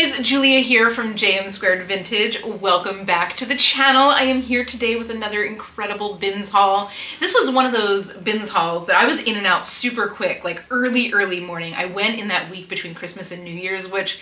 guys, Julia here from JM Squared Vintage. Welcome back to the channel. I am here today with another incredible bins haul. This was one of those bins hauls that I was in and out super quick, like early, early morning. I went in that week between Christmas and New Year's, which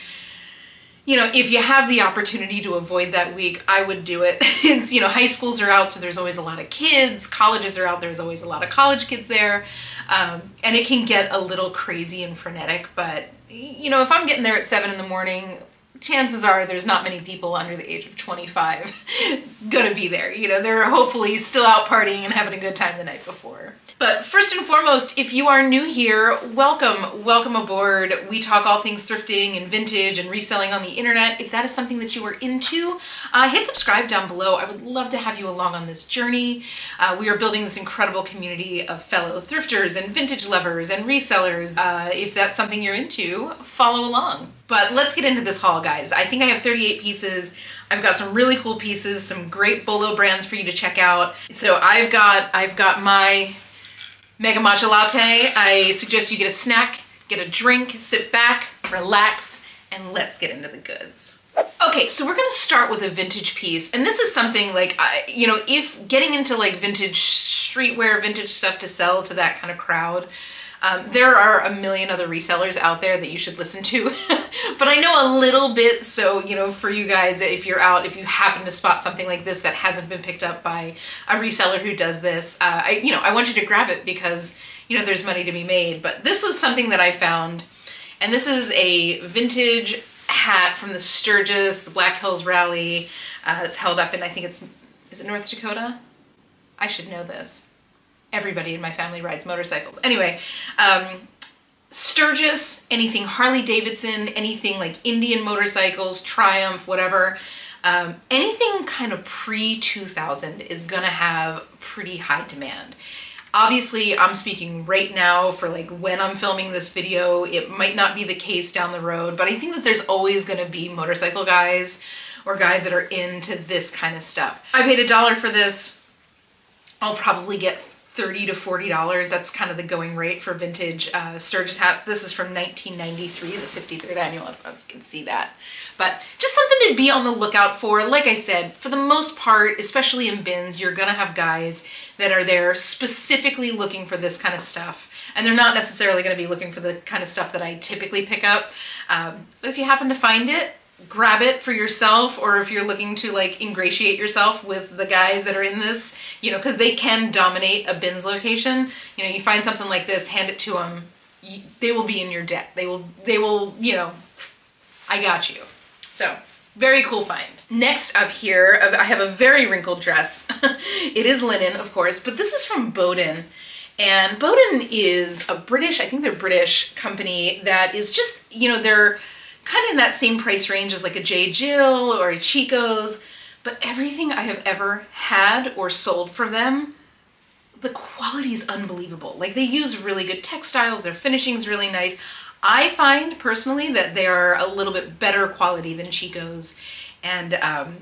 you know, if you have the opportunity to avoid that week, I would do it. it's, you know, high schools are out, so there's always a lot of kids. Colleges are out, there's always a lot of college kids there. Um, and it can get a little crazy and frenetic, but, you know, if I'm getting there at 7 in the morning, chances are there's not many people under the age of 25 gonna be there. You know, they're hopefully still out partying and having a good time the night before. But first and foremost, if you are new here, welcome, welcome aboard. We talk all things thrifting and vintage and reselling on the internet. If that is something that you are into, uh, hit subscribe down below. I would love to have you along on this journey. Uh, we are building this incredible community of fellow thrifters and vintage lovers and resellers. Uh, if that's something you're into, follow along. But let's get into this haul, guys. I think I have 38 pieces. I've got some really cool pieces, some great Bolo brands for you to check out. So I've got I've got my Mega Matcha Latte. I suggest you get a snack, get a drink, sit back, relax, and let's get into the goods. Okay, so we're gonna start with a vintage piece, and this is something like, I, you know, if getting into like vintage streetwear, vintage stuff to sell to that kind of crowd, um, there are a million other resellers out there that you should listen to, but I know a little bit, so, you know, for you guys, if you're out, if you happen to spot something like this that hasn't been picked up by a reseller who does this, uh, I, you know, I want you to grab it because, you know, there's money to be made. But this was something that I found, and this is a vintage hat from the Sturgis, the Black Hills Rally. Uh, it's held up in, I think it's, is it North Dakota? I should know this everybody in my family rides motorcycles. Anyway, um, Sturgis, anything Harley Davidson, anything like Indian motorcycles, Triumph, whatever, um, anything kind of pre-2000 is gonna have pretty high demand. Obviously, I'm speaking right now for like when I'm filming this video. It might not be the case down the road, but I think that there's always gonna be motorcycle guys or guys that are into this kind of stuff. I paid a dollar for this. I'll probably get 30 to $40. That's kind of the going rate for vintage uh, Sturgis hats. This is from 1993, the 53rd annual, you can see that. But just something to be on the lookout for. Like I said, for the most part, especially in bins, you're gonna have guys that are there specifically looking for this kind of stuff. And they're not necessarily gonna be looking for the kind of stuff that I typically pick up. Um, but if you happen to find it, grab it for yourself or if you're looking to like ingratiate yourself with the guys that are in this, you know, because they can dominate a bins location. You know, you find something like this, hand it to them, you, they will be in your debt. They will, they will, you know, I got you. So very cool find. Next up here, uh, I have a very wrinkled dress. it is linen, of course, but this is from Boden. And Boden is a British, I think they're British company that is just, you know, they're kind of in that same price range as like a J. Jill or a Chico's, but everything I have ever had or sold for them, the quality is unbelievable. Like they use really good textiles, their finishing is really nice. I find personally that they are a little bit better quality than Chico's and um,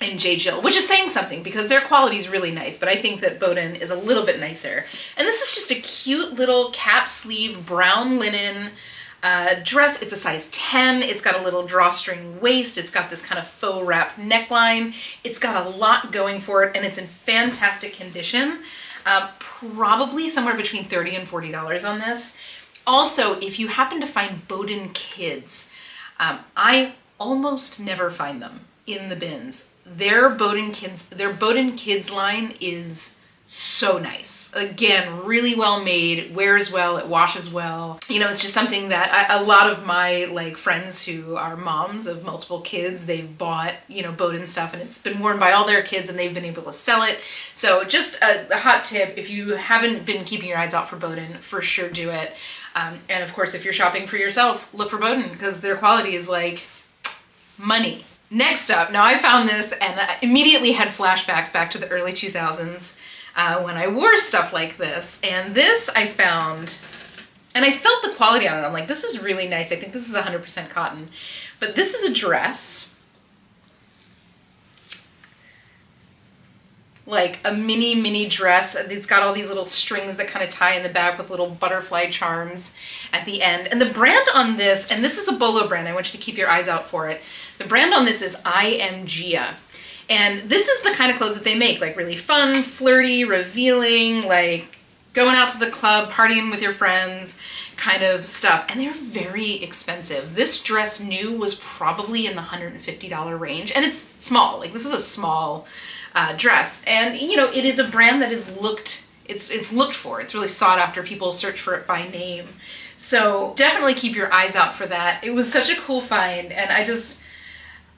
and J. Jill, which is saying something because their quality is really nice, but I think that Boden is a little bit nicer. And this is just a cute little cap sleeve brown linen uh, dress. It's a size 10. It's got a little drawstring waist. It's got this kind of faux wrap neckline. It's got a lot going for it and it's in fantastic condition. Uh, probably somewhere between 30 and $40 on this. Also, if you happen to find Boden kids, um, I almost never find them in the bins. Their Boden kids, their Boden kids line is so nice. Again, really well made, wears well, it washes well. You know, it's just something that I, a lot of my like friends who are moms of multiple kids, they've bought, you know, Boden stuff and it's been worn by all their kids and they've been able to sell it. So just a, a hot tip, if you haven't been keeping your eyes out for Boden, for sure do it. Um, and of course, if you're shopping for yourself, look for Boden because their quality is like money. Next up, now I found this and I immediately had flashbacks back to the early 2000s uh, when I wore stuff like this. And this I found, and I felt the quality on it. I'm like, this is really nice. I think this is 100% cotton. But this is a dress. like a mini mini dress. It's got all these little strings that kind of tie in the back with little butterfly charms at the end. And the brand on this, and this is a Bolo brand, I want you to keep your eyes out for it. The brand on this is I Am Gia. And this is the kind of clothes that they make, like really fun, flirty, revealing, like going out to the club, partying with your friends kind of stuff. And they're very expensive. This dress new was probably in the $150 range and it's small. Like this is a small uh, dress. And you know, it is a brand that is looked, it's, it's looked for. It's really sought after. People search for it by name. So definitely keep your eyes out for that. It was such a cool find and I just,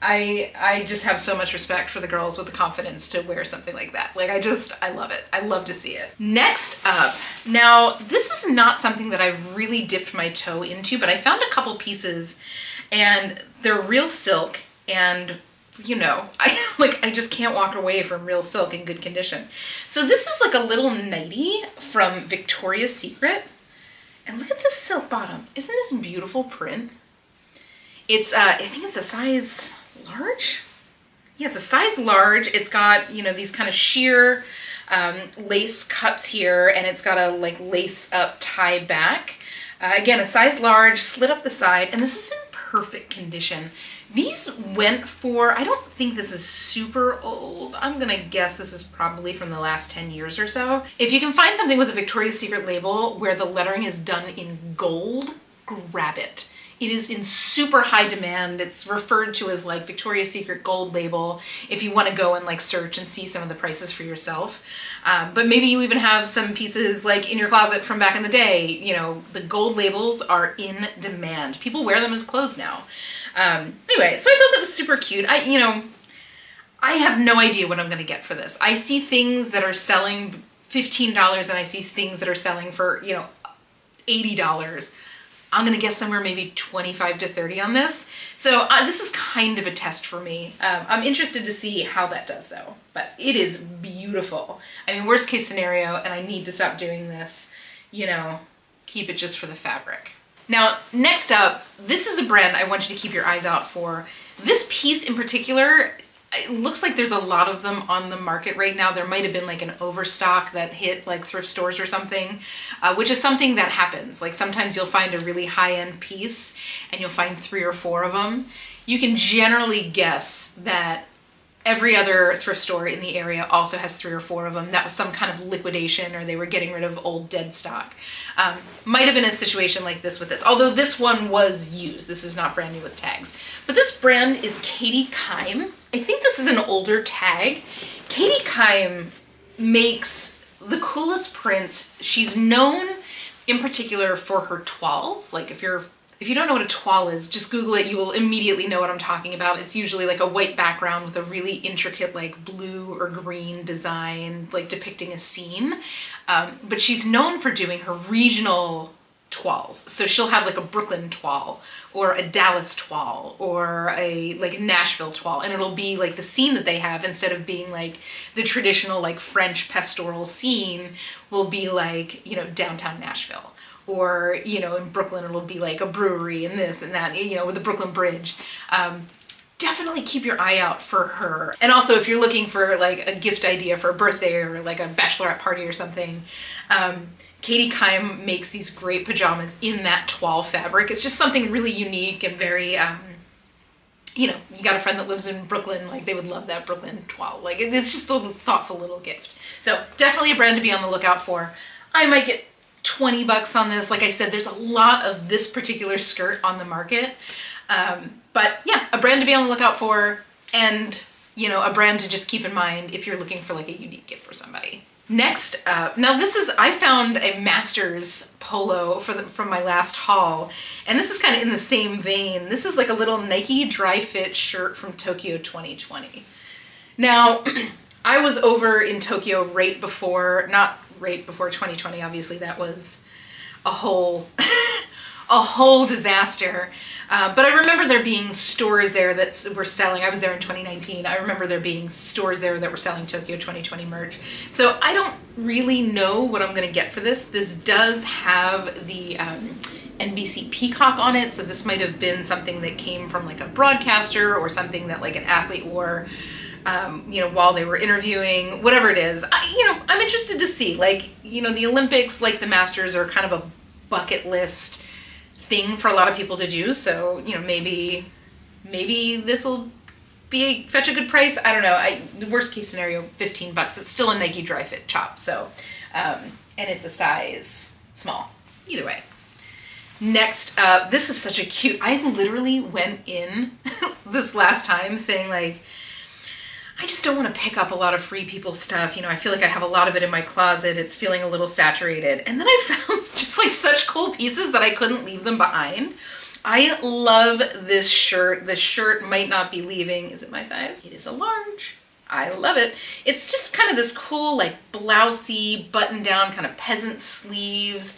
I I just have so much respect for the girls with the confidence to wear something like that. Like I just I love it. I love to see it. Next up, now this is not something that I've really dipped my toe into, but I found a couple pieces and they're real silk and you know, I like I just can't walk away from real silk in good condition. So this is like a little nightie from Victoria's Secret. And look at this silk bottom. Isn't this beautiful print? It's uh I think it's a size large? Yeah, it's a size large. It's got, you know, these kind of sheer um, lace cups here and it's got a like lace up tie back. Uh, again, a size large, slit up the side, and this is in perfect condition. These went for, I don't think this is super old. I'm gonna guess this is probably from the last 10 years or so. If you can find something with a Victoria's Secret label where the lettering is done in gold, grab it. It is in super high demand. It's referred to as like Victoria's Secret gold label if you want to go and like search and see some of the prices for yourself. Um, but maybe you even have some pieces like in your closet from back in the day. You know, the gold labels are in demand. People wear them as clothes now. Um, anyway, so I thought that was super cute. I, you know, I have no idea what I'm going to get for this. I see things that are selling $15 and I see things that are selling for, you know, $80. I'm gonna guess somewhere maybe 25 to 30 on this. So uh, this is kind of a test for me. Um, I'm interested to see how that does though, but it is beautiful. I mean, worst case scenario, and I need to stop doing this, you know, keep it just for the fabric. Now, next up, this is a brand I want you to keep your eyes out for. This piece in particular it looks like there's a lot of them on the market right now. There might have been like an overstock that hit like thrift stores or something, uh, which is something that happens. Like sometimes you'll find a really high-end piece and you'll find three or four of them. You can generally guess that every other thrift store in the area also has three or four of them. That was some kind of liquidation or they were getting rid of old dead stock. Um, might have been a situation like this with this, although this one was used. This is not brand new with tags. But this brand is Katie Kime. I think this is an older tag. Katie Kime makes the coolest prints. She's known in particular for her toiles. Like if you're if you don't know what a toile is, just Google it. You will immediately know what I'm talking about. It's usually like a white background with a really intricate like blue or green design, like depicting a scene. Um, but she's known for doing her regional toiles. So she'll have like a Brooklyn toile or a Dallas toile or a like a Nashville toile and it'll be like the scene that they have instead of being like the traditional like French pastoral scene will be like, you know, downtown Nashville or, you know, in Brooklyn it'll be like a brewery and this and that, you know, with the Brooklyn Bridge. Um, definitely keep your eye out for her. And also if you're looking for like a gift idea for a birthday or like a bachelorette party or something, um, Katie Kime makes these great pajamas in that toile fabric. It's just something really unique and very, um, you know, you got a friend that lives in Brooklyn, like they would love that Brooklyn toile. Like it's just a thoughtful little gift. So definitely a brand to be on the lookout for. I might get 20 bucks on this. Like I said, there's a lot of this particular skirt on the market. Um, but yeah, a brand to be on the lookout for and you know, a brand to just keep in mind if you're looking for like a unique gift for somebody. Next up, now this is, I found a Masters polo the, from my last haul, and this is kind of in the same vein. This is like a little Nike Dri-FIT shirt from Tokyo 2020. Now, I was over in Tokyo right before, not right before 2020, obviously that was a whole, a whole disaster. Uh, but I remember there being stores there that were selling, I was there in 2019, I remember there being stores there that were selling Tokyo 2020 merch. So I don't really know what I'm gonna get for this. This does have the um, NBC Peacock on it, so this might have been something that came from like a broadcaster or something that like an athlete wore. um, you know, while they were interviewing, whatever it is. I, you know, I'm interested to see. Like, you know, the Olympics, like the Masters, are kind of a bucket list thing for a lot of people to do. So, you know, maybe, maybe this will be a, fetch a good price. I don't know. I, the worst case scenario, 15 bucks. It's still a Nike Dri-FIT chop. So, um, and it's a size small. Either way. Next up, this is such a cute, I literally went in this last time saying like, I just don't want to pick up a lot of free people stuff. You know, I feel like I have a lot of it in my closet. It's feeling a little saturated. And then I found just like such cool pieces that I couldn't leave them behind. I love this shirt. This shirt might not be leaving. Is it my size? It is a large. I love it. It's just kind of this cool like blousey button down kind of peasant sleeves.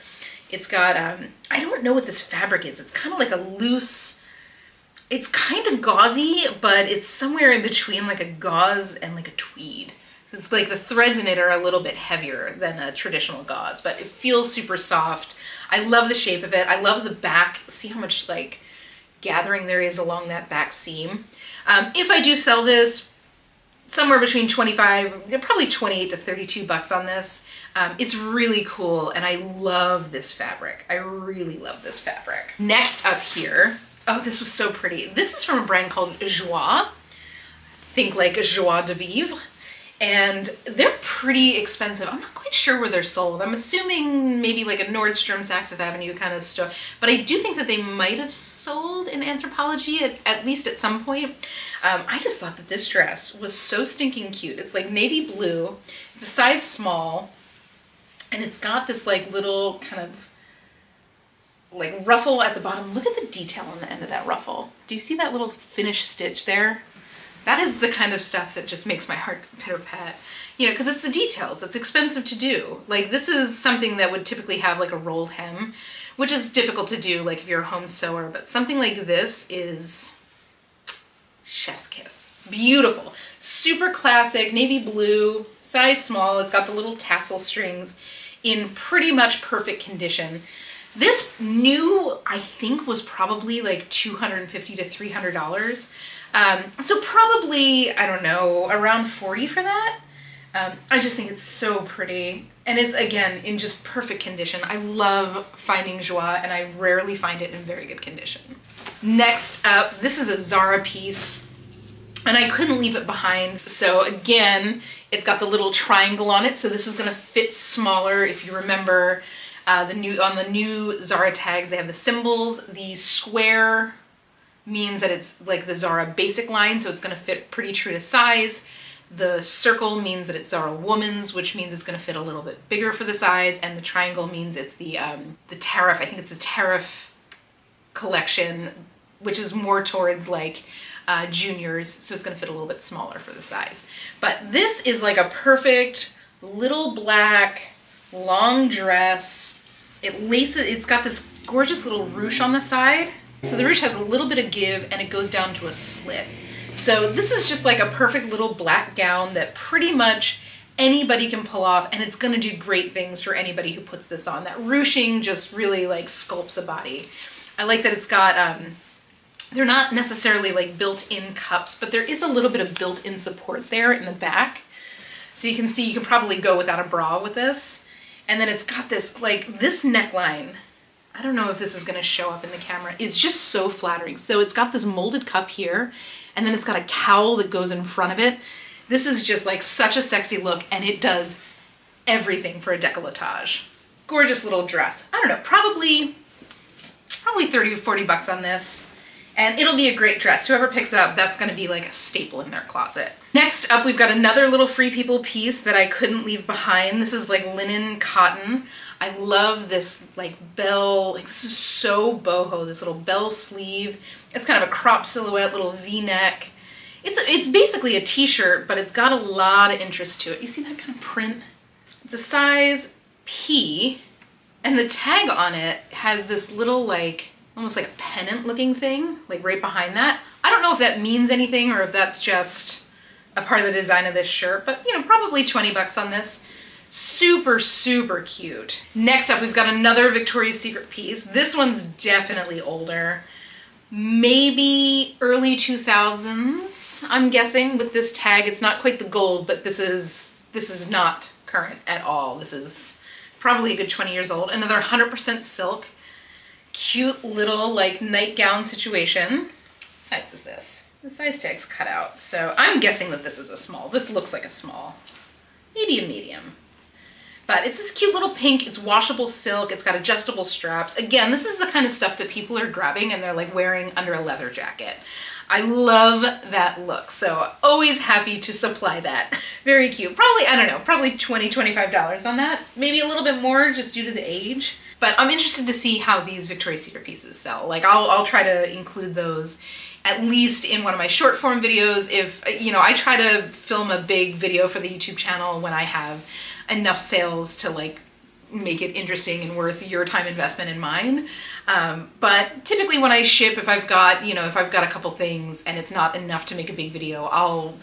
It's got, um, I don't know what this fabric is. It's kind of like a loose, it's kind of gauzy, but it's somewhere in between like a gauze and like a tweed. So it's like the threads in it are a little bit heavier than a traditional gauze, but it feels super soft. I love the shape of it. I love the back. See how much like gathering there is along that back seam. Um, if I do sell this, somewhere between 25, probably 28 to 32 bucks on this. Um, it's really cool and I love this fabric. I really love this fabric. Next up here, oh, this was so pretty. This is from a brand called Joie. Think like Joie de Vivre and they're pretty expensive. I'm not quite sure where they're sold. I'm assuming maybe like a Nordstrom, Saks Fifth Avenue kind of store, but I do think that they might have sold in Anthropologie at, at least at some point. Um, I just thought that this dress was so stinking cute. It's like navy blue, it's a size small, and it's got this like little kind of like ruffle at the bottom. Look at the detail on the end of that ruffle. Do you see that little finished stitch there? That is the kind of stuff that just makes my heart pitter pat. You know, because it's the details. It's expensive to do. Like this is something that would typically have like a rolled hem, which is difficult to do like if you're a home sewer, but something like this is chef's kiss. Beautiful. Super classic, navy blue, size small. It's got the little tassel strings in pretty much perfect condition. This new, I think, was probably like 250 to $300. Um, so probably, I don't know, around 40 for that. Um, I just think it's so pretty. And it's, again, in just perfect condition. I love finding joie, and I rarely find it in very good condition. Next up, this is a Zara piece, and I couldn't leave it behind. So again, it's got the little triangle on it, so this is gonna fit smaller. If you remember, uh, the new on the new Zara tags, they have the symbols. The square means that it's like the Zara basic line, so it's gonna fit pretty true to size. The circle means that it's Zara Woman's, which means it's gonna fit a little bit bigger for the size, and the triangle means it's the um, the tariff. I think it's the tariff collection, which is more towards like uh, juniors, so it's gonna fit a little bit smaller for the size. But this is like a perfect little black long dress. It laces, it's got this gorgeous little ruche on the side. So the ruche has a little bit of give and it goes down to a slit. So this is just like a perfect little black gown that pretty much anybody can pull off and it's gonna do great things for anybody who puts this on. That ruching just really like sculpts a body. I like that it's got, um, they're not necessarily like built-in cups, but there is a little bit of built-in support there in the back. So you can see you can probably go without a bra with this. And then it's got this, like this neckline, I don't know if this is gonna show up in the camera, is just so flattering. So it's got this molded cup here, and then it's got a cowl that goes in front of it. This is just like such a sexy look, and it does everything for a decolletage. Gorgeous little dress. I don't know, probably, probably 30 or 40 bucks on this. And it'll be a great dress. Whoever picks it up, that's gonna be like a staple in their closet. Next up, we've got another little Free People piece that I couldn't leave behind. This is like linen cotton. I love this like bell, like this is so boho, this little bell sleeve. It's kind of a crop silhouette, little v-neck. It's, it's basically a t-shirt, but it's got a lot of interest to it. You see that kind of print? It's a size P, and the tag on it has this little like, almost like a pennant looking thing, like right behind that. I don't know if that means anything or if that's just a part of the design of this shirt, but you know, probably 20 bucks on this. Super, super cute. Next up, we've got another Victoria's Secret piece. This one's definitely older, maybe early 2000s, I'm guessing with this tag. It's not quite the gold, but this is, this is not current at all. This is probably a good 20 years old. Another 100% silk, cute little like nightgown situation. What size is this? The size tag's cut out, so I'm guessing that this is a small. This looks like a small, maybe a medium. But it's this cute little pink, it's washable silk, it's got adjustable straps. Again, this is the kind of stuff that people are grabbing and they're like wearing under a leather jacket. I love that look, so always happy to supply that. Very cute. Probably, I don't know, probably 20 $25 on that. Maybe a little bit more just due to the age. But I'm interested to see how these Victoria's Secret pieces sell. Like I'll, I'll try to include those at least in one of my short form videos. If, you know, I try to film a big video for the YouTube channel when I have enough sales to like make it interesting and worth your time investment and mine. Um, but typically when I ship, if I've got, you know, if I've got a couple things and it's not enough to make a big video, I'll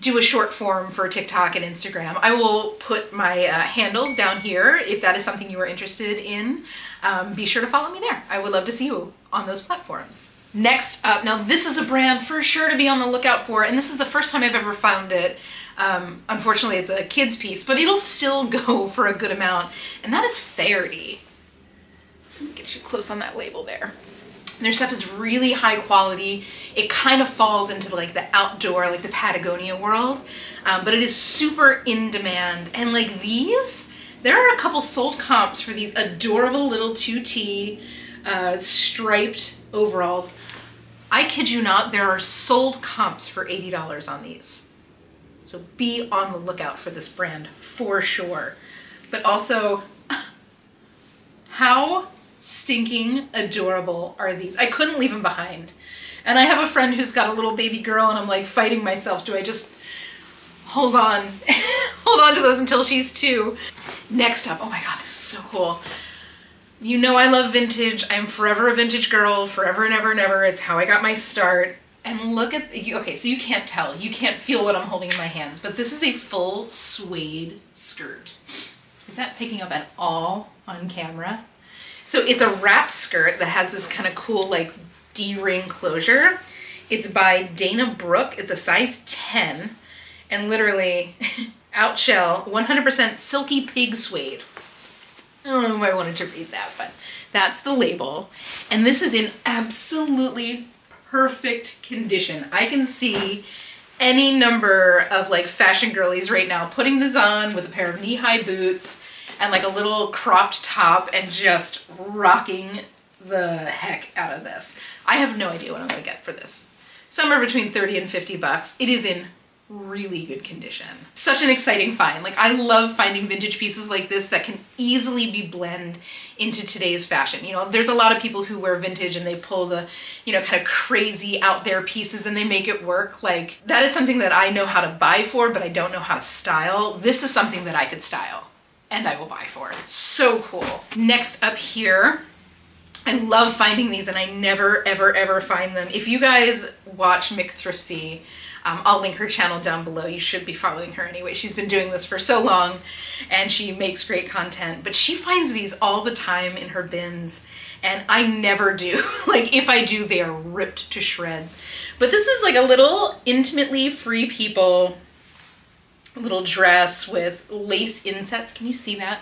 do a short form for TikTok and Instagram. I will put my uh, handles down here if that is something you are interested in. Um, be sure to follow me there. I would love to see you on those platforms. Next up, now this is a brand for sure to be on the lookout for, and this is the first time I've ever found it. Um, unfortunately, it's a kid's piece, but it'll still go for a good amount, and that is me get you close on that label there. Their stuff is really high quality. It kind of falls into like the outdoor, like the Patagonia world, um, but it is super in demand. And like these, there are a couple sold comps for these adorable little 2T uh, striped overalls. I kid you not, there are sold comps for $80 on these. So be on the lookout for this brand for sure. But also, how stinking adorable are these? I couldn't leave them behind. And I have a friend who's got a little baby girl and I'm like fighting myself. Do I just hold on, hold on to those until she's two? Next up, oh my God, this is so cool. You know I love vintage. I'm forever a vintage girl, forever and ever and ever. It's how I got my start. And look at, the, okay, so you can't tell. You can't feel what I'm holding in my hands, but this is a full suede skirt. Is that picking up at all on camera? So it's a wrap skirt that has this kind of cool like D-ring closure. It's by Dana Brooke. It's a size 10 and literally outshell 100% silky pig suede. I don't know if I wanted to read that, but that's the label. And this is in absolutely perfect condition. I can see any number of like fashion girlies right now putting this on with a pair of knee-high boots and like a little cropped top and just rocking the heck out of this. I have no idea what I'm gonna get for this. Somewhere between 30 and 50 bucks. It is in really good condition. Such an exciting find. Like I love finding vintage pieces like this that can easily be blend into today's fashion. You know, there's a lot of people who wear vintage and they pull the, you know, kind of crazy out there pieces and they make it work. Like that is something that I know how to buy for, but I don't know how to style. This is something that I could style and I will buy for. So cool. Next up here, I love finding these and I never, ever, ever find them. If you guys watch McThriftzie, um, I'll link her channel down below. You should be following her anyway. She's been doing this for so long and she makes great content, but she finds these all the time in her bins and I never do. like if I do, they are ripped to shreds. But this is like a little intimately free people little dress with lace insets. Can you see that?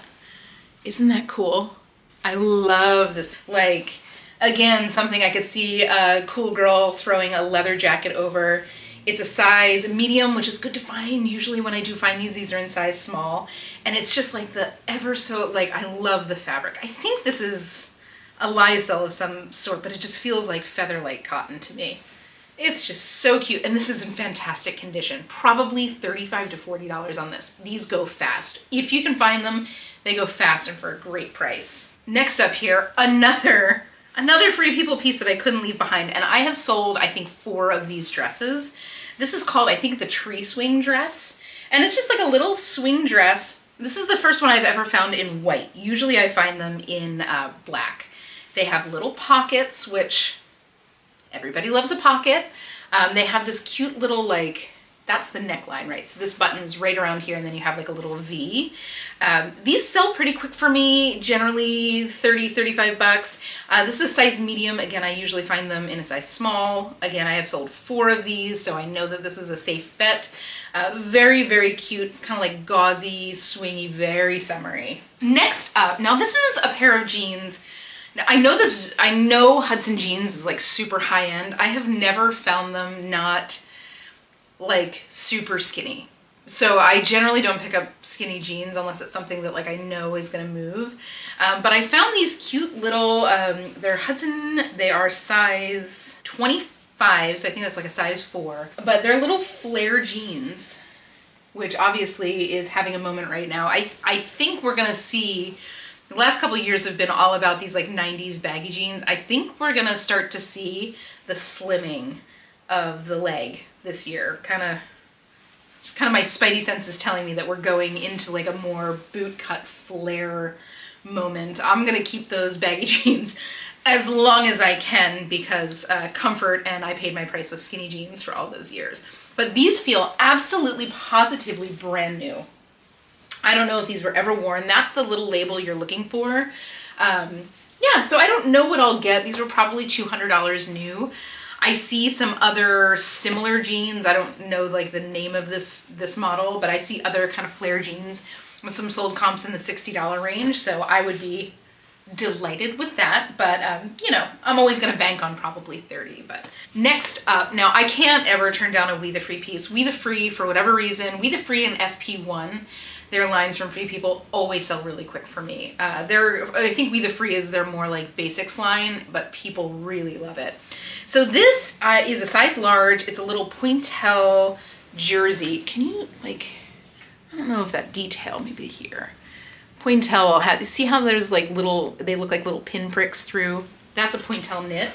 Isn't that cool? I love this. Like, again, something I could see a cool girl throwing a leather jacket over. It's a size medium, which is good to find. Usually when I do find these, these are in size small. And it's just like the ever so, like, I love the fabric. I think this is a lyocell of some sort, but it just feels like feather-light cotton to me. It's just so cute. And this is in fantastic condition. Probably 35 to $40 on this. These go fast. If you can find them, they go fast and for a great price. Next up here, another another Free People piece that I couldn't leave behind. And I have sold, I think, four of these dresses. This is called, I think, the tree swing dress. And it's just like a little swing dress. This is the first one I've ever found in white. Usually I find them in uh, black. They have little pockets, which everybody loves a pocket. Um, they have this cute little like, that's the neckline, right? So this button's right around here and then you have like a little V. Um, these sell pretty quick for me, generally 30, 35 bucks. Uh, this is size medium. Again, I usually find them in a size small. Again, I have sold four of these, so I know that this is a safe bet. Uh, very, very cute. It's kind of like gauzy, swingy, very summery. Next up, now this is a pair of jeans I know this, I know Hudson jeans is like super high end. I have never found them not like super skinny. So I generally don't pick up skinny jeans unless it's something that like I know is gonna move. Um, but I found these cute little, um, they're Hudson, they are size 25, so I think that's like a size four. But they're little flare jeans, which obviously is having a moment right now. I, I think we're gonna see, the last couple years have been all about these like 90s baggy jeans. I think we're gonna start to see the slimming of the leg this year. Kind of, just kind of my spidey sense is telling me that we're going into like a more boot cut flare moment. I'm gonna keep those baggy jeans as long as I can because uh, comfort and I paid my price with skinny jeans for all those years. But these feel absolutely positively brand new. I don't know if these were ever worn. That's the little label you're looking for. Um, yeah, so I don't know what I'll get. These were probably $200 new. I see some other similar jeans. I don't know like the name of this this model, but I see other kind of flare jeans with some sold comps in the $60 range. So I would be delighted with that, but um, you know, I'm always gonna bank on probably 30, but. Next up, now I can't ever turn down a We The Free piece. We The Free, for whatever reason, We The Free and FP1, their lines from Free People always sell really quick for me. Uh, they're, I think We The Free is their more like basics line, but people really love it. So this uh, is a size large. It's a little pointelle jersey. Can you like, I don't know if that detail maybe here. Pointelle, have, see how there's like little, they look like little pinpricks through. That's a pointelle knit.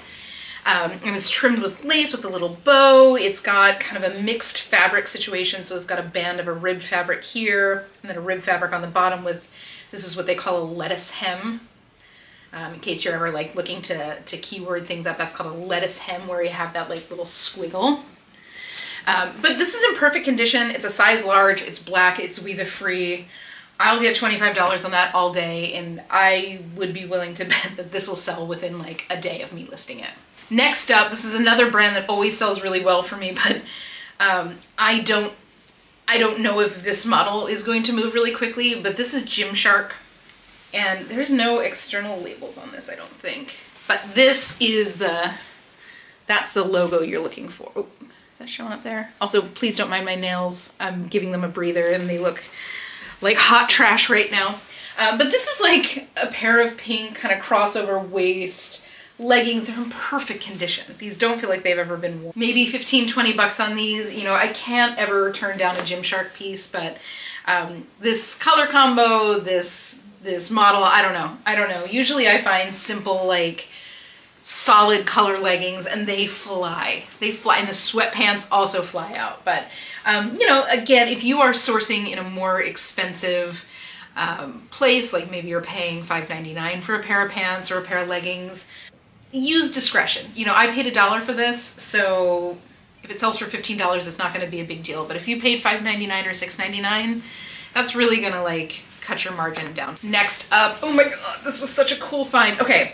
Um, and it's trimmed with lace with a little bow. It's got kind of a mixed fabric situation. So it's got a band of a rib fabric here and then a rib fabric on the bottom with, this is what they call a lettuce hem. Um, in case you're ever like looking to, to keyword things up, that's called a lettuce hem where you have that like little squiggle. Um, but this is in perfect condition. It's a size large, it's black, it's We The Free. I'll get $25 on that all day and I would be willing to bet that this will sell within like a day of me listing it. Next up, this is another brand that always sells really well for me, but um, I don't I don't know if this model is going to move really quickly, but this is Gymshark. And there's no external labels on this, I don't think. But this is the, that's the logo you're looking for. Oh, is that showing up there? Also, please don't mind my nails. I'm giving them a breather and they look like hot trash right now. Uh, but this is like a pair of pink kind of crossover waist leggings. They're in perfect condition. These don't feel like they've ever been worn. Maybe 15, 20 bucks on these. You know, I can't ever turn down a Gymshark piece, but um, this color combo, this this model. I don't know. I don't know. Usually I find simple like solid color leggings and they fly. They fly and the sweatpants also fly out. But um, you know, again, if you are sourcing in a more expensive um, place, like maybe you're paying $5.99 for a pair of pants or a pair of leggings, use discretion. You know, I paid a dollar for this, so if it sells for $15, it's not gonna be a big deal. But if you paid $5.99 or $6.99, that's really gonna like cut your margin down. Next up, oh my god, this was such a cool find. Okay,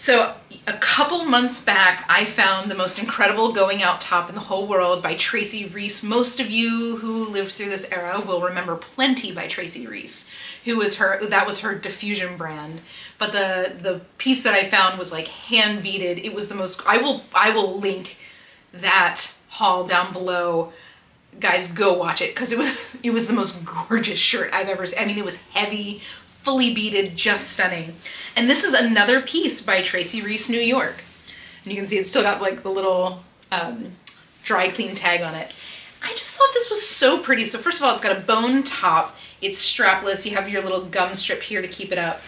so a couple months back, I found the most incredible going out top in the whole world by Tracy Reese. Most of you who lived through this era will remember Plenty by Tracy Reese, who was her, that was her diffusion brand. But the, the piece that I found was like hand beaded. It was the most, I will, I will link that haul down below guys go watch it because it was it was the most gorgeous shirt I've ever seen. I mean it was heavy, fully beaded, just stunning. And this is another piece by Tracy Reese New York. And you can see it's still got like the little um, dry clean tag on it. I just thought this was so pretty. So first of all, it's got a bone top. It's strapless. You have your little gum strip here to keep it up.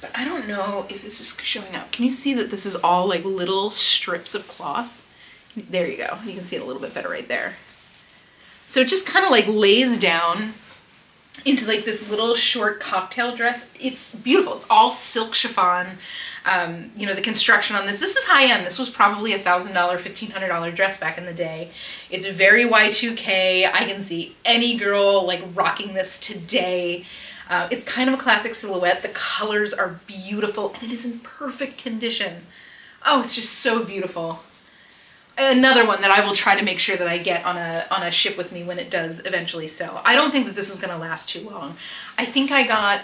But I don't know if this is showing up. Can you see that this is all like little strips of cloth? There you go. You can see it a little bit better right there. So it just kind of like lays down into like this little short cocktail dress. It's beautiful. It's all silk chiffon. Um, you know, the construction on this, this is high end. This was probably a $1,000, $1,500 dress back in the day. It's very Y2K. I can see any girl like rocking this today. Uh, it's kind of a classic silhouette. The colors are beautiful and it is in perfect condition. Oh, it's just so beautiful. Another one that I will try to make sure that I get on a on a ship with me when it does eventually sell. I don't think that this is gonna last too long. I think I got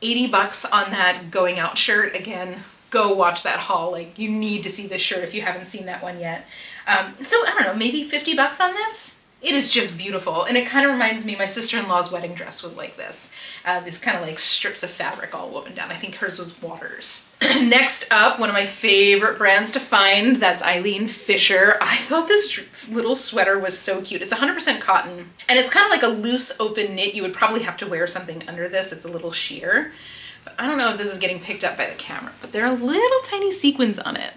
80 bucks on that going out shirt. Again, go watch that haul. Like you need to see this shirt if you haven't seen that one yet. Um, so I don't know, maybe 50 bucks on this? It is just beautiful. And it kind of reminds me, my sister-in-law's wedding dress was like this. Uh, these kind of like strips of fabric all woven down. I think hers was Watters. Next up, one of my favorite brands to find, that's Eileen Fisher. I thought this little sweater was so cute. It's 100% cotton, and it's kind of like a loose open knit. You would probably have to wear something under this. It's a little sheer. But I don't know if this is getting picked up by the camera, but there are little tiny sequins on it.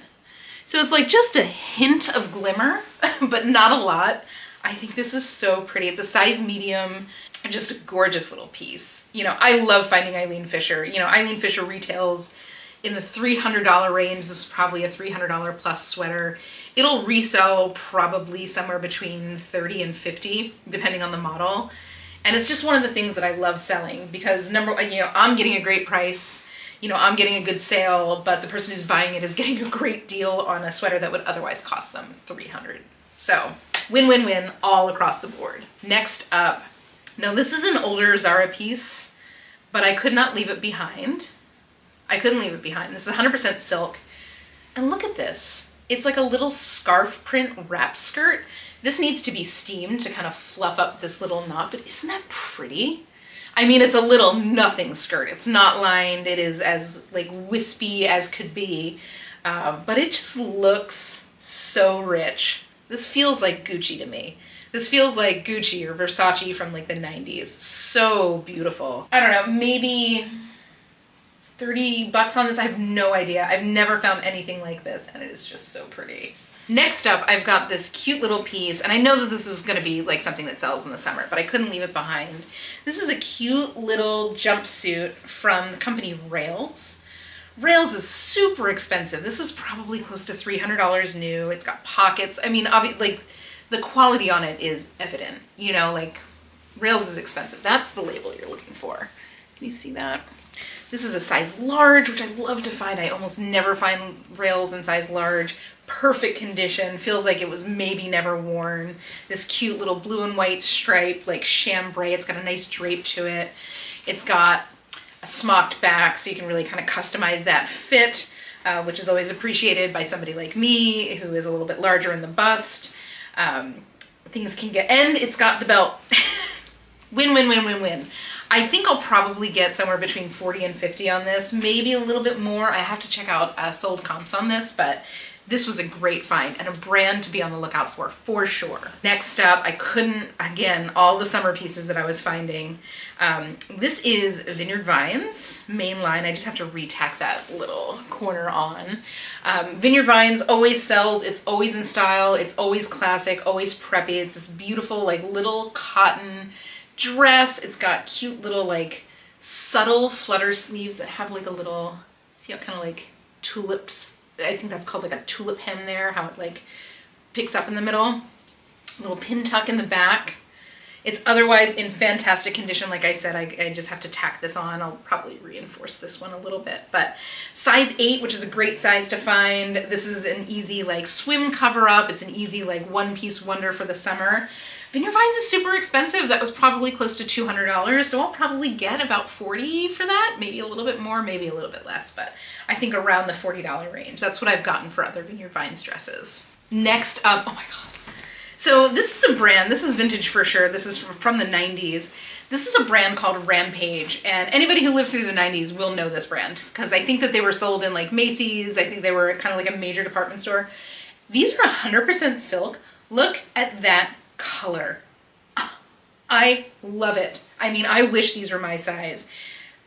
So it's like just a hint of glimmer, but not a lot. I think this is so pretty. It's a size medium, just a gorgeous little piece. You know, I love finding Eileen Fisher. You know, Eileen Fisher retails in the $300 range. This is probably a $300 plus sweater. It'll resell probably somewhere between 30 and 50, depending on the model. And it's just one of the things that I love selling because number one, you know, I'm getting a great price. You know, I'm getting a good sale, but the person who's buying it is getting a great deal on a sweater that would otherwise cost them 300. So Win, win, win all across the board. Next up, now this is an older Zara piece, but I could not leave it behind. I couldn't leave it behind. This is 100% silk. And look at this. It's like a little scarf print wrap skirt. This needs to be steamed to kind of fluff up this little knot, but isn't that pretty? I mean, it's a little nothing skirt. It's not lined. It is as like wispy as could be, uh, but it just looks so rich. This feels like Gucci to me. This feels like Gucci or Versace from like the 90s. So beautiful. I don't know, maybe 30 bucks on this. I have no idea. I've never found anything like this and it is just so pretty. Next up, I've got this cute little piece, and I know that this is gonna be like something that sells in the summer, but I couldn't leave it behind. This is a cute little jumpsuit from the company Rails. Rails is super expensive. This was probably close to $300 new. It's got pockets. I mean, obviously, like the quality on it is evident. You know, like Rails is expensive. That's the label you're looking for. Can you see that? This is a size large, which I love to find. I almost never find Rails in size large. Perfect condition. Feels like it was maybe never worn. This cute little blue and white stripe, like chambray. It's got a nice drape to it. It's got smocked back so you can really kind of customize that fit, uh, which is always appreciated by somebody like me who is a little bit larger in the bust. Um, things can get, and it's got the belt. win, win, win, win, win. I think I'll probably get somewhere between 40 and 50 on this, maybe a little bit more. I have to check out uh, sold comps on this, but this was a great find and a brand to be on the lookout for, for sure. Next up, I couldn't, again, all the summer pieces that I was finding. Um, this is Vineyard Vines main line. I just have to retack that little corner on. Um, Vineyard Vines always sells. It's always in style. It's always classic, always preppy. It's this beautiful like little cotton dress. It's got cute little like subtle flutter sleeves that have like a little, see how kind of like tulips I think that's called like a tulip hem there, how it like picks up in the middle. A little pin tuck in the back. It's otherwise in fantastic condition. Like I said, I, I, just have to tack this on. I'll probably reinforce this one a little bit. But size 8, which is a great size to find. This is an easy like swim cover up. It's an easy like one piece wonder for the summer. Vineyard Vines is super expensive. That was probably close to $200. So I'll probably get about 40 for that. Maybe a little bit more, maybe a little bit less. But I think around the $40 range. That's what I've gotten for other Vineyard Vines dresses. Next up, oh my God. So this is a brand, this is vintage for sure. This is from the 90s. This is a brand called Rampage, and anybody who lived through the 90s will know this brand because I think that they were sold in like Macy's. I think they were kind of like a major department store. These are 100% silk. Look at that color. I love it. I mean, I wish these were my size.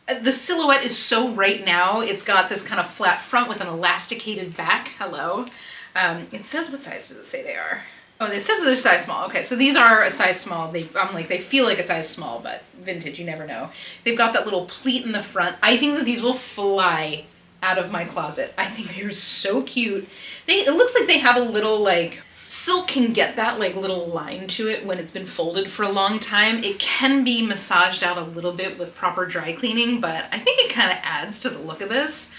The silhouette is so right now. It's got this kind of flat front with an elasticated back. Hello. Um, it says, what size does it say they are? Oh, it says they're size small. Okay, so these are a size small. They, I'm like, they feel like a size small, but vintage, you never know. They've got that little pleat in the front. I think that these will fly out of my closet. I think they're so cute. They it looks like they have a little like silk can get that like little line to it when it's been folded for a long time. It can be massaged out a little bit with proper dry cleaning, but I think it kind of adds to the look of this.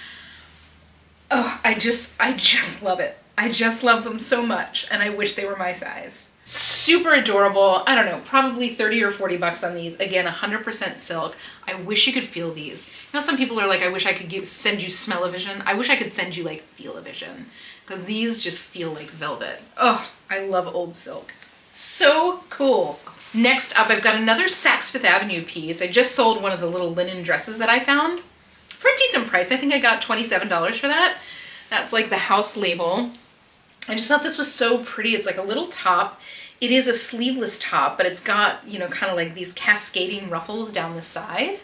Oh, I just I just love it. I just love them so much and I wish they were my size. Super adorable. I don't know, probably 30 or 40 bucks on these. Again, 100% silk. I wish you could feel these. You know, some people are like, I wish I could give, send you smell-o-vision. I wish I could send you like feel-o-vision because these just feel like velvet. Oh, I love old silk. So cool. Next up, I've got another Saks Fifth Avenue piece. I just sold one of the little linen dresses that I found for a decent price. I think I got $27 for that. That's like the house label. I just thought this was so pretty. It's like a little top. It is a sleeveless top, but it's got, you know, kind of like these cascading ruffles down the side.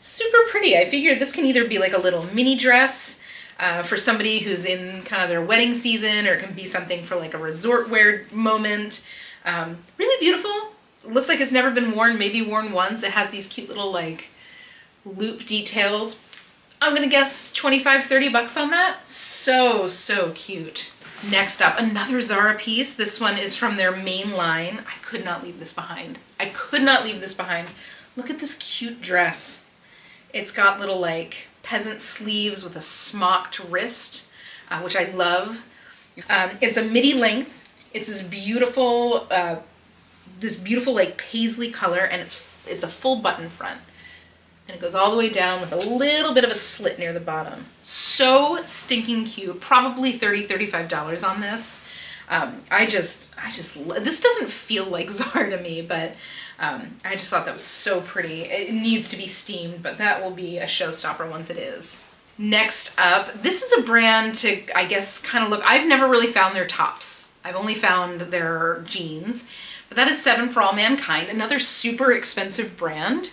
Super pretty. I figured this can either be like a little mini dress uh, for somebody who's in kind of their wedding season, or it can be something for like a resort wear moment. Um, really beautiful. Looks like it's never been worn, maybe worn once. It has these cute little like loop details. I'm gonna guess 25, 30 bucks on that. So, so cute. Next up, another Zara piece. This one is from their main line. I could not leave this behind. I could not leave this behind. Look at this cute dress. It's got little like peasant sleeves with a smocked wrist, uh, which I love. Um, it's a midi length. It's this beautiful, uh, this beautiful like paisley color, and it's it's a full button front and it goes all the way down with a little bit of a slit near the bottom. So stinking cute, probably 30 $35 on this. Um, I just, I just, this doesn't feel like Zara to me, but um, I just thought that was so pretty. It needs to be steamed, but that will be a showstopper once it is. Next up, this is a brand to, I guess, kind of look, I've never really found their tops. I've only found their jeans, but that is Seven for All Mankind, another super expensive brand.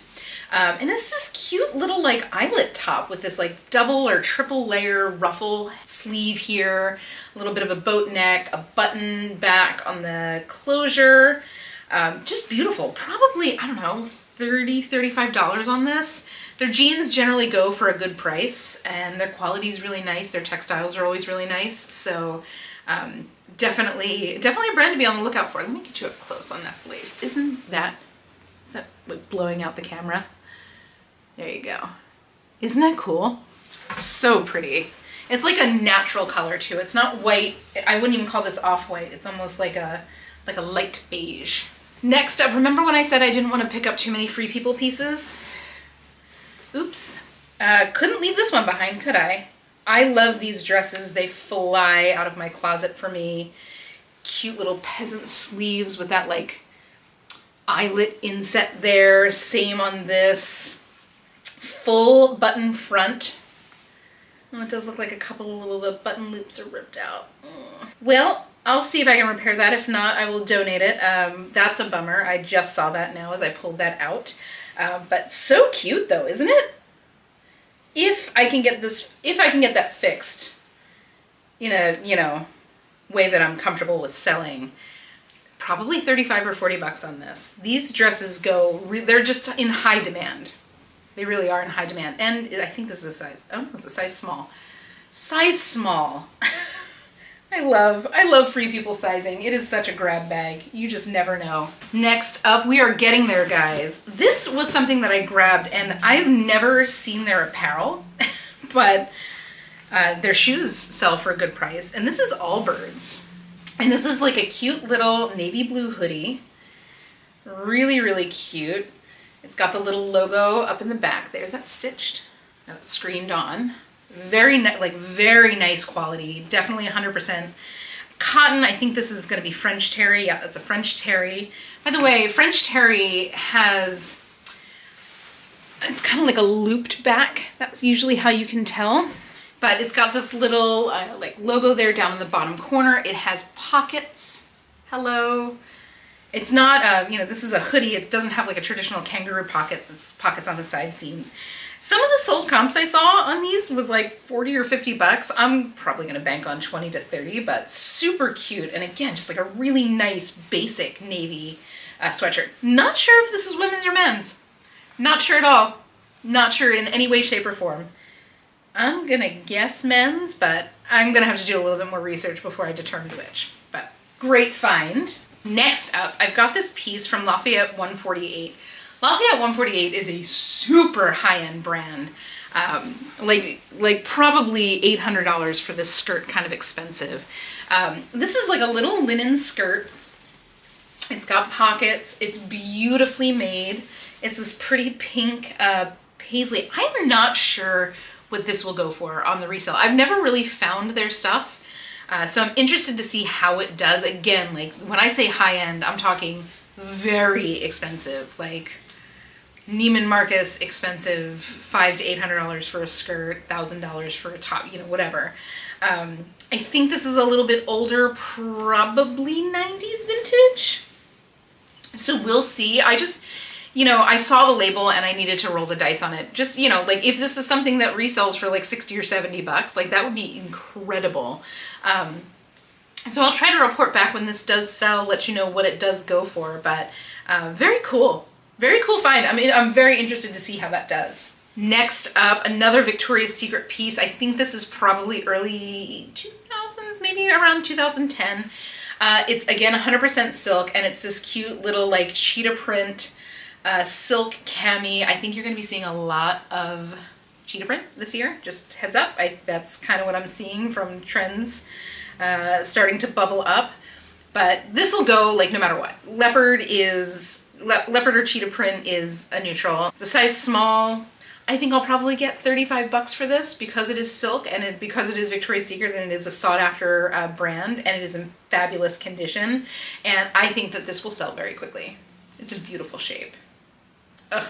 Um, and this is cute little like eyelet top with this like double or triple layer ruffle sleeve here, a little bit of a boat neck, a button back on the closure. Um, just beautiful. Probably, I don't know, 30 $35 on this. Their jeans generally go for a good price and their quality is really nice. Their textiles are always really nice. So um, definitely, definitely a brand to be on the lookout for. Let me get you up close on that lace. Isn't that, is that like blowing out the camera? There you go. Isn't that cool? So pretty. It's like a natural color too. It's not white. I wouldn't even call this off-white. It's almost like a like a light beige. Next up, remember when I said I didn't want to pick up too many Free People pieces? Oops. Uh, couldn't leave this one behind, could I? I love these dresses. They fly out of my closet for me. Cute little peasant sleeves with that like eyelet inset there. Same on this full button front. Oh, it does look like a couple of little the button loops are ripped out. Mm. Well, I'll see if I can repair that. If not, I will donate it. Um, that's a bummer. I just saw that now as I pulled that out. Uh, but so cute though, isn't it? If I can get this, if I can get that fixed in a, you know, way that I'm comfortable with selling, probably 35 or 40 bucks on this. These dresses go, they're just in high demand. They really are in high demand. And I think this is a size, oh, it's a size small. Size small. I love, I love free people sizing. It is such a grab bag. You just never know. Next up, we are getting there, guys. This was something that I grabbed and I've never seen their apparel, but uh, their shoes sell for a good price. And this is Allbirds. And this is like a cute little navy blue hoodie. Really, really cute. It's got the little logo up in the back there. Is that stitched? That's screened on. Very, like very nice quality. Definitely 100% cotton. I think this is gonna be French terry. Yeah, it's a French terry. By the way, French terry has, it's kind of like a looped back. That's usually how you can tell. But it's got this little uh, like logo there down in the bottom corner. It has pockets. Hello. It's not, uh, you know, this is a hoodie. It doesn't have like a traditional kangaroo pockets. It's pockets on the side seams. Some of the sold comps I saw on these was like 40 or 50 bucks. I'm probably gonna bank on 20 to 30, but super cute. And again, just like a really nice basic navy uh, sweatshirt. Not sure if this is women's or men's. Not sure at all. Not sure in any way, shape, or form. I'm gonna guess men's, but I'm gonna have to do a little bit more research before I determine which. But great find. Next up, I've got this piece from Lafayette 148. Lafayette 148 is a super high-end brand. Um, like, like probably $800 for this skirt, kind of expensive. Um, this is like a little linen skirt. It's got pockets. It's beautifully made. It's this pretty pink uh, paisley. I'm not sure what this will go for on the resale. I've never really found their stuff. Uh, so I'm interested to see how it does. Again, like when I say high end, I'm talking very expensive, like Neiman Marcus expensive, five to eight hundred dollars for a skirt, thousand dollars for a top, you know, whatever. Um, I think this is a little bit older, probably 90s vintage. So we'll see. I just, you know, I saw the label and I needed to roll the dice on it. Just, you know, like if this is something that resells for like 60 or 70 bucks, like that would be incredible. Um, so I'll try to report back when this does sell, let you know what it does go for, but uh, very cool. Very cool find. I mean, I'm very interested to see how that does. Next up, another Victoria's Secret piece. I think this is probably early 2000s, maybe around 2010. Uh, it's again 100% silk and it's this cute little like cheetah print uh, silk cami. I think you're gonna be seeing a lot of cheetah print this year, just heads up. I, that's kind of what I'm seeing from trends uh, starting to bubble up. But this will go like no matter what. Leopard is le leopard or cheetah print is a neutral. It's a size small. I think I'll probably get 35 bucks for this because it is silk and it, because it is Victoria's Secret and it is a sought after uh, brand and it is in fabulous condition. And I think that this will sell very quickly. It's a beautiful shape. Ugh,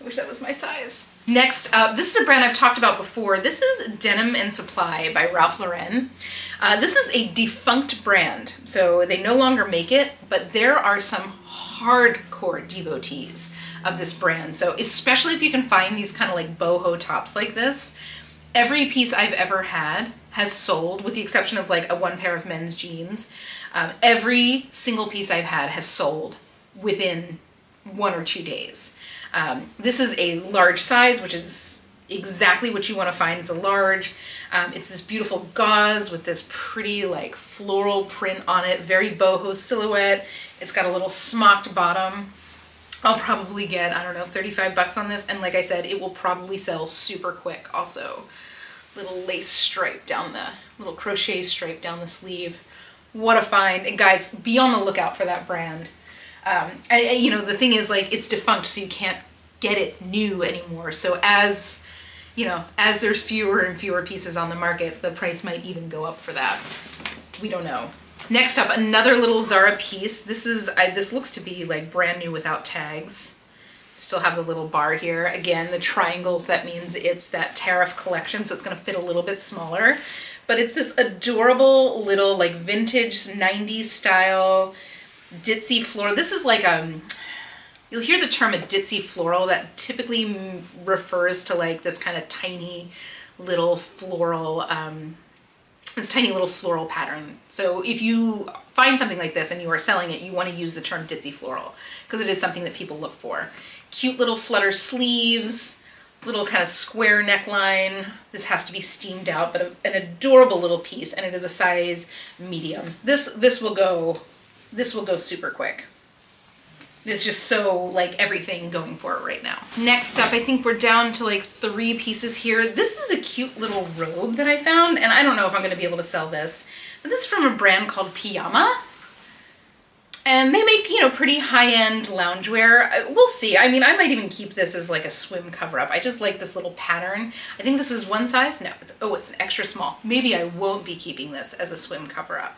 I wish that was my size. Next up, this is a brand I've talked about before. This is Denim and Supply by Ralph Lauren. Uh, this is a defunct brand, so they no longer make it, but there are some hardcore devotees of this brand. So especially if you can find these kind of like boho tops like this, every piece I've ever had has sold with the exception of like a one pair of men's jeans. Um, every single piece I've had has sold within one or two days. Um, this is a large size, which is exactly what you want to find. It's a large. Um, it's this beautiful gauze with this pretty like floral print on it, very boho silhouette. It's got a little smocked bottom. I'll probably get, I don't know, 35 bucks on this. And like I said, it will probably sell super quick also. Little lace stripe down the, little crochet stripe down the sleeve. What a find. And guys, be on the lookout for that brand. Um, I, you know, the thing is like, it's defunct, so you can't get it new anymore. So as, you know, as there's fewer and fewer pieces on the market, the price might even go up for that. We don't know. Next up, another little Zara piece. This is, I, this looks to be like brand new without tags. Still have the little bar here. Again, the triangles, that means it's that tariff collection, so it's gonna fit a little bit smaller. But it's this adorable little like vintage 90s style ditzy floral. This is like, um, you'll hear the term a ditzy floral that typically refers to like this kind of tiny little floral um, this tiny little floral pattern. So if you find something like this and you are selling it, you want to use the term ditzy floral because it is something that people look for. Cute little flutter sleeves, little kind of square neckline. This has to be steamed out, but an adorable little piece and it is a size medium. This, this will go, this will go super quick. It's just so like everything going for it right now. Next up, I think we're down to like three pieces here. This is a cute little robe that I found, and I don't know if I'm gonna be able to sell this, but this is from a brand called Piyama. And they make, you know, pretty high-end loungewear. We'll see. I mean, I might even keep this as like a swim cover-up. I just like this little pattern. I think this is one size. No, it's, oh, it's an extra small. Maybe I won't be keeping this as a swim cover-up.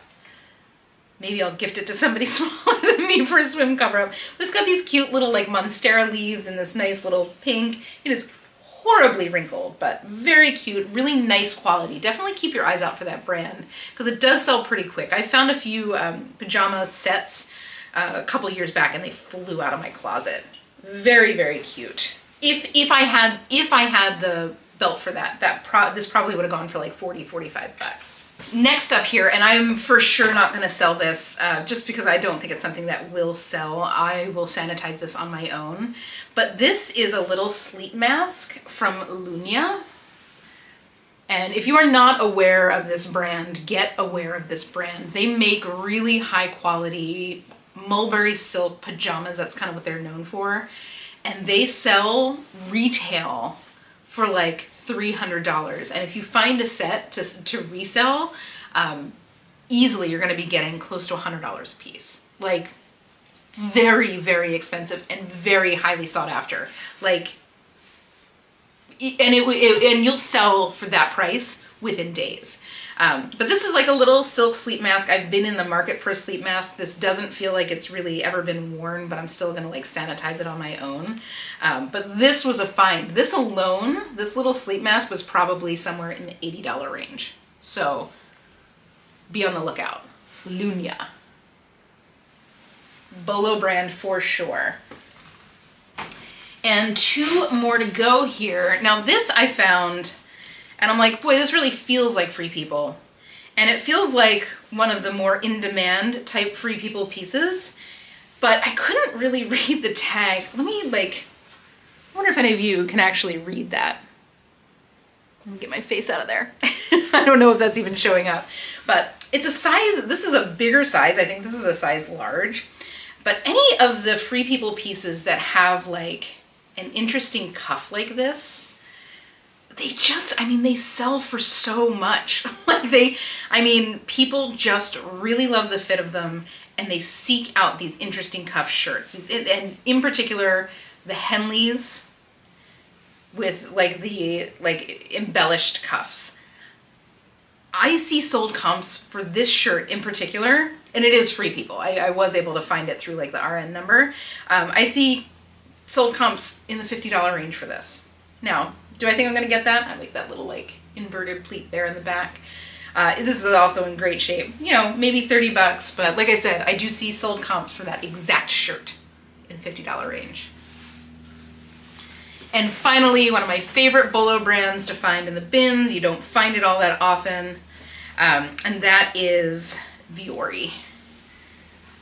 Maybe I'll gift it to somebody smaller than me for a swim cover up. But it's got these cute little like monstera leaves and this nice little pink. It is horribly wrinkled, but very cute, really nice quality. Definitely keep your eyes out for that brand because it does sell pretty quick. I found a few um, pajama sets uh, a couple years back and they flew out of my closet. Very, very cute. If, if I had, if I had the belt for that, that pro this probably would have gone for like 40, 45 bucks. Next up here, and I'm for sure not going to sell this uh, just because I don't think it's something that will sell. I will sanitize this on my own. But this is a little sleep mask from Lunya. And if you are not aware of this brand, get aware of this brand. They make really high quality mulberry silk pajamas. That's kind of what they're known for. And they sell retail for like $300. And if you find a set to, to resell, um, easily you're going to be getting close to $100 a piece. Like very, very expensive and very highly sought after. Like, and it, it and you'll sell for that price within days. Um, but this is like a little silk sleep mask. I've been in the market for a sleep mask. This doesn't feel like it's really ever been worn, but I'm still gonna like sanitize it on my own. Um, but this was a find. This alone, this little sleep mask was probably somewhere in the $80 range. So be on the lookout. Lunya. Bolo brand for sure. And two more to go here. Now this I found and I'm like, boy, this really feels like Free People. And it feels like one of the more in-demand type Free People pieces, but I couldn't really read the tag. Let me like, I wonder if any of you can actually read that. Let me get my face out of there. I don't know if that's even showing up, but it's a size, this is a bigger size. I think this is a size large, but any of the Free People pieces that have like an interesting cuff like this, they just, I mean, they sell for so much. like they, I mean, people just really love the fit of them and they seek out these interesting cuff shirts. And in particular, the Henleys with like the like embellished cuffs. I see sold comps for this shirt in particular, and it is free people. I, I was able to find it through like the RN number. Um, I see sold comps in the $50 range for this. Now, do I think I'm gonna get that? I like that little like inverted pleat there in the back. Uh, this is also in great shape. You know, maybe 30 bucks, but like I said, I do see sold comps for that exact shirt in $50 range. And finally, one of my favorite Bolo brands to find in the bins. You don't find it all that often. Um, and that is Vuori.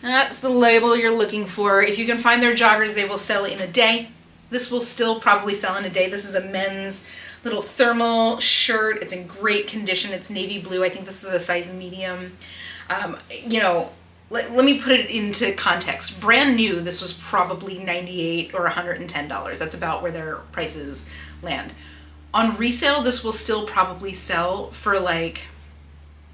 That's the label you're looking for. If you can find their joggers, they will sell in a day. This will still probably sell in a day. This is a men's little thermal shirt. It's in great condition. It's navy blue. I think this is a size medium. Um, you know, let, let, me put it into context. Brand new, this was probably 98 or $110. That's about where their prices land. On resale, this will still probably sell for like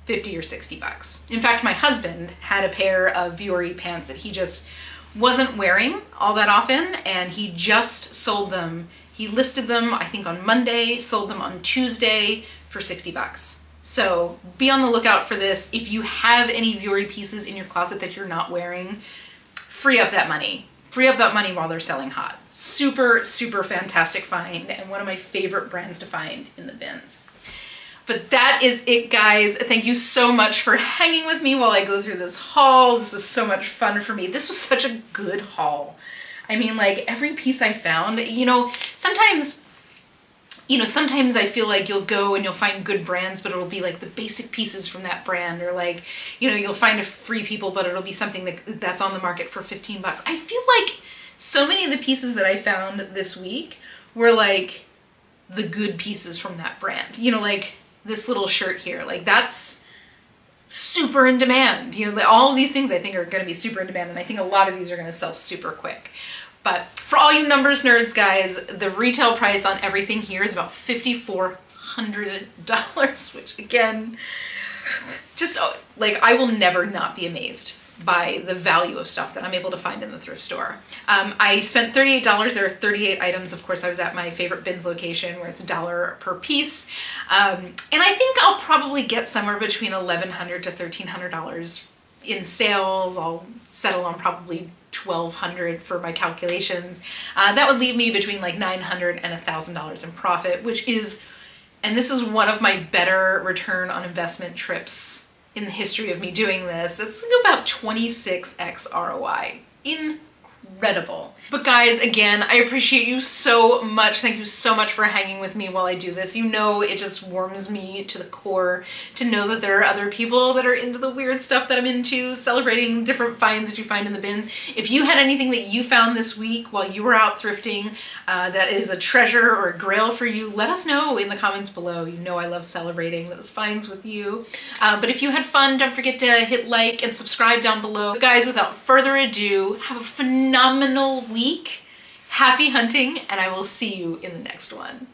50 or 60 bucks. In fact, my husband had a pair of Vuori pants that he just wasn't wearing all that often and he just sold them. He listed them, I think on Monday, sold them on Tuesday for 60 bucks. So be on the lookout for this. If you have any Vuori pieces in your closet that you're not wearing, free up that money. Free up that money while they're selling hot. Super, super fantastic find and one of my favorite brands to find in the bins. But that is it, guys. Thank you so much for hanging with me while I go through this haul. This is so much fun for me. This was such a good haul. I mean, like, every piece I found, you know, sometimes you know, sometimes I feel like you'll go and you'll find good brands, but it'll be like the basic pieces from that brand, or like, you know, you'll find a free people, but it'll be something that that's on the market for 15 bucks. I feel like so many of the pieces that I found this week were like the good pieces from that brand. You know, like this little shirt here. Like that's super in demand. You know, all these things I think are gonna be super in demand and I think a lot of these are gonna sell super quick. But for all you numbers nerds, guys, the retail price on everything here is about $5,400, which again, just oh, like I will never not be amazed by the value of stuff that I'm able to find in the thrift store. Um, I spent $38. There are 38 items. Of course, I was at my favorite bins location where it's a dollar per piece. Um, and I think I'll probably get somewhere between $1,100 to $1,300 in sales. I'll settle on probably 1200 for my calculations. Uh, that would leave me between like 900 and $1,000 in profit, which is, and this is one of my better return on investment trips in the history of me doing this, it's about 26x ROI. Incredible. But guys, again, I appreciate you so much. Thank you so much for hanging with me while I do this. You know, it just warms me to the core to know that there are other people that are into the weird stuff that I'm into, celebrating different finds that you find in the bins. If you had anything that you found this week while you were out thrifting uh, that is a treasure or a grail for you, let us know in the comments below. You know I love celebrating those finds with you. Uh, but if you had fun, don't forget to hit like and subscribe down below. But guys, without further ado, have a phenomenal week. Happy hunting, and I will see you in the next one.